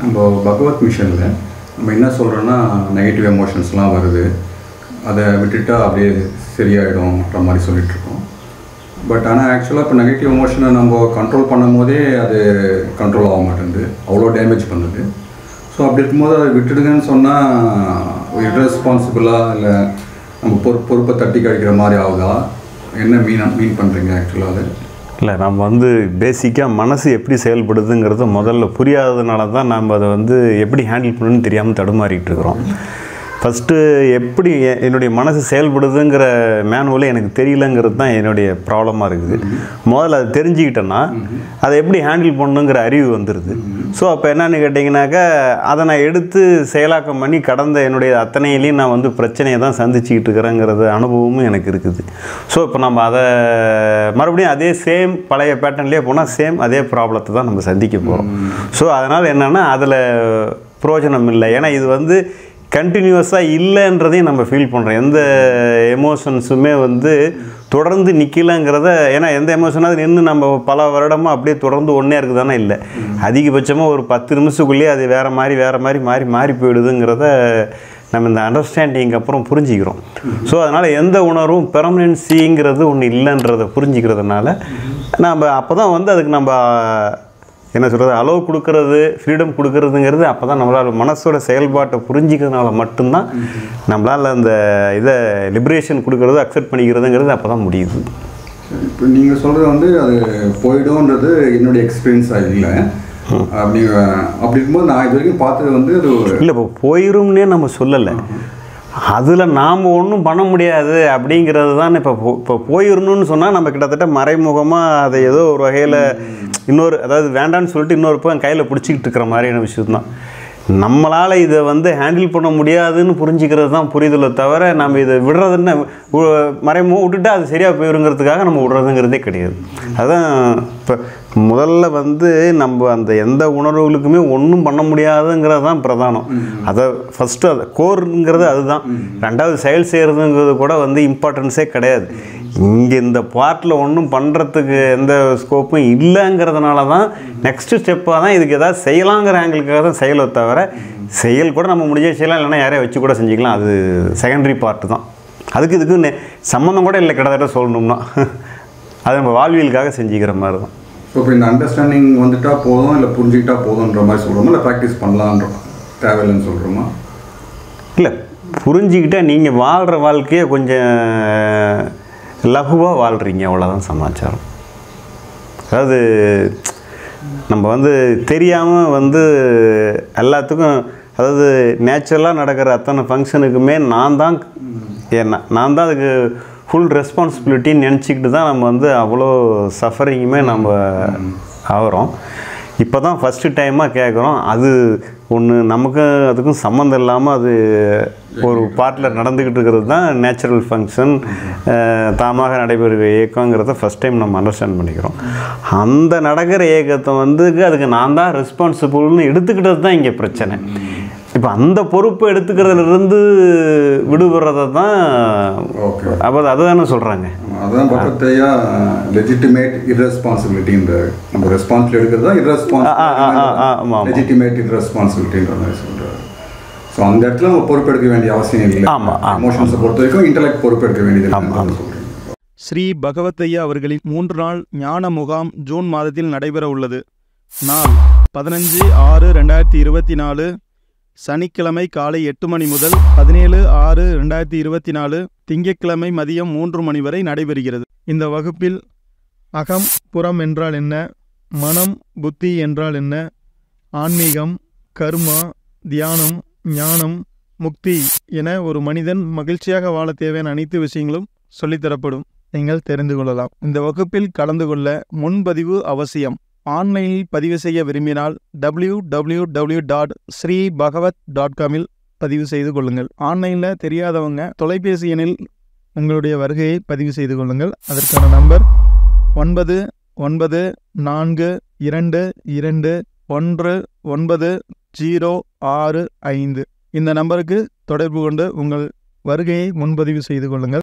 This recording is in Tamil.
நம்ம பகவத் மிஷனில் நம்ம என்ன சொல்கிறோன்னா நெகட்டிவ் எமோஷன்ஸ்லாம் வருது. அதை விட்டுட்டா அப்படியே சரியாயிடும்ன்ற மாதிரி சொல்லிகிட்ருக்கோம் பட் ஆனால் ஆக்சுவலாக இப்போ நெகட்டிவ் எமோஷனை நம்ம கண்ட்ரோல் பண்ணும் போதே அது கண்ட்ரோல் ஆக மாட்டேங்குது. அவ்வளோ டேமேஜ் பண்ணுது. ஸோ அப்படி இருக்கும்போது அதை விட்டுடுங்கன்னு சொன்னால் irresponsible-ஆ இல்லை நம்ம பொறு பொறுப்பை தட்டி கழிக்கிற மாதிரி ஆகுதா? என்ன மீன் மீன் பண்ணுறீங்க ஆக்சுவலாக அது? இல்லை நம்ம வந்து பேசிக்காக மனசு எப்படி செயல்படுதுங்கிறது முதல்ல புரியாததுனால தான் நம்ம அதை வந்து எப்படி ஹேண்டில் பண்ணணும்னு தெரியாமல் தடுமாறிட்டு இருக்கிறோம். ஃபஸ்ட்டு எப்படி என்னுடைய மனசு செயல்படுதுங்கிற மேனுவலே எனக்கு தெரியலங்கிறது தான் என்னுடைய ப்ராப்ளமாக இருக்குது. முதல்ல அதை தெரிஞ்சுக்கிட்டேன்னா அதை எப்படி ஹேண்டில் பண்ணணுங்கிற அறிவு வந்துடுது ஸோ அப்போ என்னன்னு கேட்டிங்கனாக்கா அதை நான் எடுத்து செயலாக்கம் பண்ணி கடந்த என்னுடைய அத்தனையிலையும் நான் வந்து பிரச்சனையை தான் சந்திச்சுக்கிட்டு இருக்கிறேங்கிறது அனுபவமும் எனக்கு இருக்குது. ஸோ இப்போ நம்ம அதை மறுபடியும் அதே சேம் பழைய பேட்டர்ன்லேயே போனால் சேம் அதே ப்ராப்ளத்தை தான் நம்ம சந்திக்க போகிறோம் ஸோ அதனால் என்னென்னா அதில் பிரயோஜனம் இல்லை. ஏன்னா இது வந்து கண்டினியூஸாக இல்லைன்றதையும் நம்ம ஃபீல் பண்ணுறோம் எந்த எமோஷன்ஸுமே வந்து தொடர்ந்து நிற்கலங்கிறத ஏன்னா எந்த எமோஷனாவது நின்று நம்ம பல வருடமாக அப்படியே தொடர்ந்து ஒன்றே இருக்குதானே? இல்லை. அதிகபட்சமாக ஒரு பத்து நிமிஷத்துக்குள்ளேயே அது வேறு மாதிரி வேறு மாதிரி மாறி மாறி போயிடுதுங்கிறத நம்ம இந்த அண்டர்ஸ்டாண்டிங்க்கு அப்புறம் புரிஞ்சுக்கிறோம். ஸோ அதனால் எந்த உணர்வும் பெர்மனன்சிங்கிறது ஒன்று இல்லைன்றதை புரிஞ்சுக்கிறதுனால நம்ம அப்போ தான் வந்து அதுக்கு நம்ம என்ன சொல்கிறது அலோவ் கொடுக்கறது ஃப்ரீடம் கொடுக்கறதுங்கிறது அப்போ தான் நம்மளால் மனசோட செயல்பாட்டை புரிஞ்சிக்கிறதுனால மட்டும்தான் நம்மளால் அந்த இதை லிபரேஷன் கொடுக்கறது அக்செப்ட் பண்ணிக்கிறதுங்கிறது அப்போ தான் முடியுது. இப்போ நீங்கள் சொல்கிறது வந்து அது போயிடும்ன்றது என்னுடைய எக்ஸ்பீரியன்ஸாக இல்லை. அப்படி அப்படி இருக்கும்போது நான் இது வரைக்கும் பார்த்தது வந்து இல்லை இப்போ போயிரும்னே நம்ம சொல்லலை. அதில் நாம் ஒன்றும் பண்ண முடியாது அப்படிங்கிறது தான் இப்போ போ- இப்போ போயிடணும்னு சொன்னால் நம்ம கிட்டத்தட்ட மறைமுகமாக அதை ஏதோ ஒரு வகையில் இன்னொரு அதாவது வேண்டான்னு சொல்லிட்டு இன்னொரு பக்கம் கையில் பிடிச்சிக்கிட்டு இருக்கிற மாதிரியான விஷயம் தான் நம்மளால் இதை வந்து ஹேண்டில் பண்ண முடியாதுன்னு புரிஞ்சுக்கிறது தான் புரிதலை தவிர நம்ம இதை விடுறதுன்னு மறைமுகம் விட்டுட்டா அது சரியாக போயிருங்கிறதுக்காக நம்ம விடுறதுங்கிறதே கிடையாது. அதான் இப்போ முதல்ல வந்து நம்ம அந்த எந்த உணர்வுகளுக்குமே ஒன்றும் பண்ண முடியாதுங்கிறது தான் பிரதானம். அதை ஃபஸ்ட்டு அது கோருங்கிறது அதுதான். ரெண்டாவது செயல் செய்கிறதுங்கிறது கூட வந்து இம்பார்ட்டன்ஸே கிடையாது. இங்கே இந்த பார்ட்டில் ஒன்றும் பண்ணுறதுக்கு எந்த ஸ்கோப்பும் இல்லைங்கிறதுனால தான் நெக்ஸ்ட்டு ஸ்டெப்பாக தான் இதுக்கு ஏதாவது செய்யலாங்கிற ஆங்கிளுக்காக தான் செயலை தவிர செயல் கூட நம்ம முடிஞ்சே செய்யலாம் இல்லைன்னா யாரையா வச்சு கூட செஞ்சுக்கலாம். அது செகண்டரி பார்ட்டு தான். அதுக்கு இதுக்கு சம்மந்தம் கூட இல்லை கிட்டத்தட்ட சொல்லணும்னா. அது நம்ம வாழ்வியலுக்காக செஞ்சுக்கிற மாதிரி தான். ஸோ இப்போ இந்த அண்டர்ஸ்டாண்டிங் வந்துட்டா போதும் இல்லை புரிஞ்சுக்கிட்டா போதுன்ற மாதிரி சொல்கிறோமா இல்லை ப்ராக்டிஸ் பண்ணலான்ற தேவையில்லைன்னு சொல்கிறோமா இல்லை புரிஞ்சுக்கிட்டா நீங்கள் வாழ்கிற வாழ்க்கையை கொஞ்சம் லகுவாக வாழ்கிறீங்க அவ்வளோதான் சமாச்சாரம். அதாவது நம்ம வந்து தெரியாமல் வந்து எல்லாத்துக்கும் அதாவது நேச்சுரலாக நடக்கிற அத்தனை ஃபங்க்ஷனுக்குமே நான் தான் நான் தான் அதுக்கு ஃபுல் ரெஸ்பான்சிபிலிட்டின்னு நினச்சிக்கிட்டு தான் நம்ம வந்து அவ்வளோ சஃபரிங்குமே நம்ம ஆகிறோம். இப்போ தான் ஃபஸ்ட்டு டைமாக கேட்குறோம் அது ஒன்று நமக்கும் அதுக்கும் சம்மந்தம் இல்லாமல் அது ஒரு பாட்டில் நடந்துக்கிட்டு இருக்கிறது தான் நேச்சுரல் ஃபங்க்ஷன் தாமாக நடைபெறுகிற இயக்கங்கிறத ஃபஸ்ட் டைம் நம்ம அண்டர்ஸ்டாண்ட் பண்ணிக்கிறோம். அந்த நடக்கிற இயக்கத்தை வந்து அதுக்கு நான் தான் ரெஸ்பான்சிபிள்னு எடுத்துக்கிட்டது தான் இங்கே பிரச்சனை. இப்போ அந்த பொறுப்பை எடுத்துக்கிறதுலேருந்து விடுபடுறதை தான் ஓகே. அப்போ அதுதானே சொல்கிறாங்க அதுதான் பக்கத்தையா லெஜிட்டிமேட் இர்ரெஸ்பான்சிபிலிட்டின்ற நம்ம ரெஸ்பான்சிபிலிட்டி எடுக்கிறது தான் ஆமா. லெஜிட்டிமேட் இர்ரெஸ்பான்சிபிலிட்டின்ற மாதிரி சொல்கிறாரு ஸோ அந்த இடத்துல நம்ம பொறுப்பெடுக்க வேண்டிய அவசியம் இல்லை. ஆமா, ஆமா. எமோஷன்ஸை பொறுத்த வரைக்கும் இன்டலெக்ட் பொறுப்பெடுக்க வேண்டியது ஆமா, ஆமா. சொல்கிறீங்க ஸ்ரீ பகவத்தையா அவர்களின் மூன்று நாள் ஞான முகாம் ஜூன் மாதத்தில் நடைபெற உள்ளது. நாள் பதினஞ்சு ஆறு ரெண்டாயிரத்தி இருபத்தி நாலு சனிக்கிழமை காலை எட்டு மணி முதல் பதினேழு ஆறு ரெண்டாயிரத்தி இருபத்தி நாலு திங்கட்கிழமை மதியம் மூன்று மணி வரை நடைபெறுகிறது. இந்த வகுப்பில் அகம் புறம் என்றால் என்ன மனம் புத்தி என்றால் என்ன ஆன்மீகம் கர்மா தியானம் ஞானம் முக்தி என ஒரு மனிதன் மகிழ்ச்சியாக வாழ தேவையான அனைத்து விஷயங்களும் சொல்லித்தரப்படும். நீங்கள் தெரிந்து கொள்ளலாம். இந்த வகுப்பில் கலந்து கொள்ள முன்பதிவு அவசியம். ஆன்லைனில் பதிவு செய்ய விரும்பினால் W W W dot Shri Bhagavat dot காமில் பதிவு செய்து கொள்ளுங்கள். ஆன்லைனில் தெரியாதவங்க தொலைபேசி எண்ணில் உங்களுடைய வருகையை பதிவு செய்து கொள்ளுங்கள். அதற்கான நம்பர் ஒன்பது ஒன்பது நான்கு இரண்டு இரண்டு ஒன்று ஒன்பது ஜீரோ ஆறு ஐந்து. இந்த நம்பருக்கு தொடர்பு கொண்டு உங்கள் வருகையை முன்பதிவு செய்து கொள்ளுங்கள்.